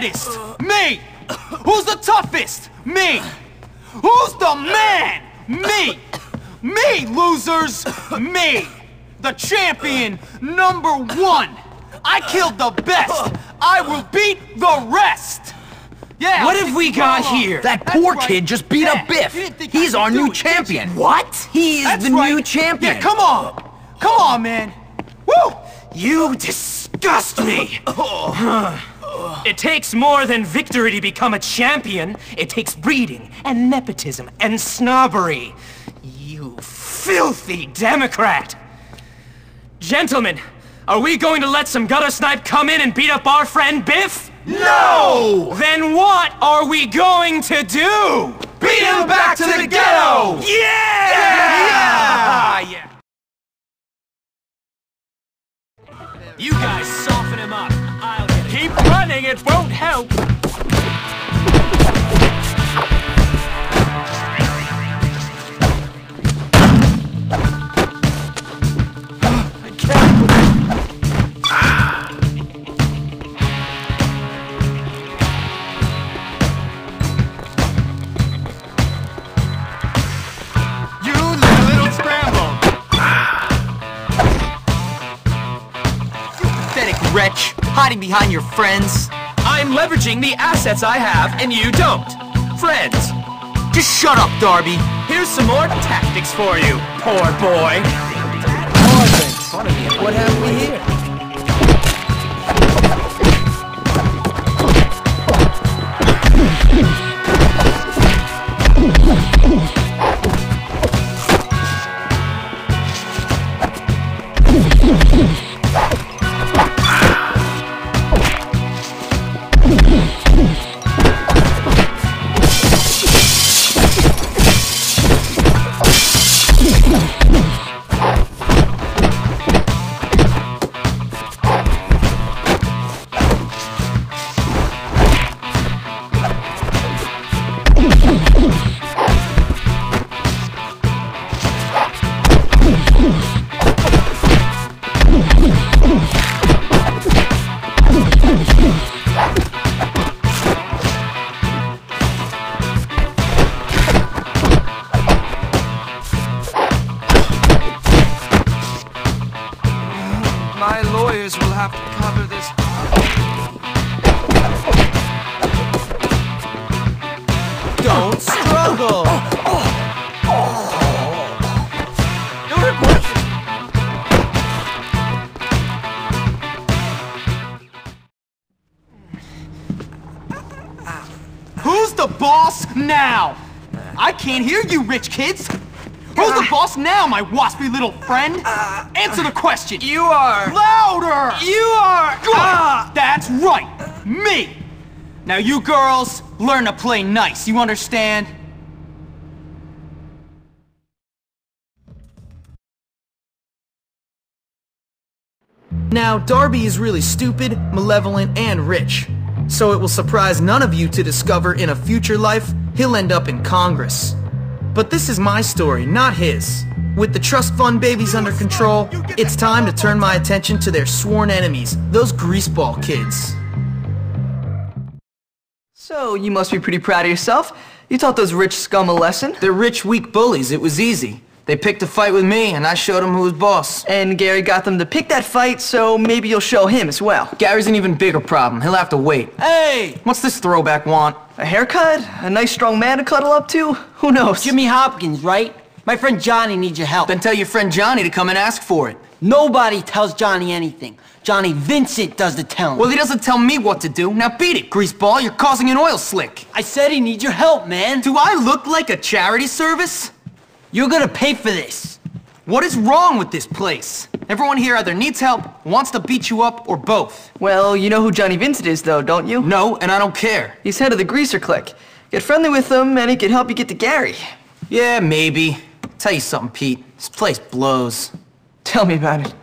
baddest? Me! Who's the toughest? Me! Who's the man? Me! Me, losers! Me! The champion, number one! I killed the best! I will beat the rest! Yeah! What have we got here? That That's poor right. kid just beat Yeah, up Biff. you didn't think I He's our new it, champion. What? He's That's the right. new champion. Yeah, come on! Come on, man! Woo! You disgust me! Oh. It takes more than victory to become a champion. It takes breeding and nepotism and snobbery. You filthy Democrat! Gentlemen, are we going to let some gutter snipe come in and beat up our friend Biff? No! Then what are we going to do? Beat him back to the ghetto! Yeah! Yeah! yeah. You guys soften him up. Keep running, it won't help. Wretch, hiding behind your friends. I'm leveraging the assets I have, and you don't. Friends, Just shut up, Derby. here's some more tactics for you, poor boy. What have we here? My will have to cover this. Don't struggle! Who's the boss now? I can't hear you, rich kids! Who's the boss now, my waspy little friend? Answer the question! You are. Louder! You are. Good! Ah! That's right! Me! Now you girls, learn to play nice, you understand? Now, Derby is really stupid, malevolent, and rich. So it will surprise none of you to discover in a future life, he'll end up in Congress. But this is my story, not his. With the trust fund babies under control, it's time to turn my attention to their sworn enemies, those greaseball kids. So, you must be pretty proud of yourself. You taught those rich scum a lesson. They're rich, weak bullies. It was easy. They picked a fight with me, and I showed them who was boss. And Gary got them to pick that fight, so maybe you'll show him as well. Gary's an even bigger problem. He'll have to wait. Hey! What's this throwback want? A haircut? A nice strong man to cuddle up to? Who knows? Jimmy Hopkins, right? My friend Johnny needs your help. Then tell your friend Johnny to come and ask for it. Nobody tells Johnny anything. Johnny Vincent does the telling. Well, he doesn't tell me what to do. Now beat it, greaseball. You're causing an oil slick. I said he needs your help, man. Do I look like a charity service? You're gonna pay for this. What is wrong with this place? Everyone here either needs help, wants to beat you up, or both. Well, you know who Johnny Vincent is, though, don't you? No, and I don't care. He's head of the Greaser Clique. Get friendly with him, and he can help you get to Gary. Yeah, maybe. Tell you something, Pete. This place blows. Tell me about it.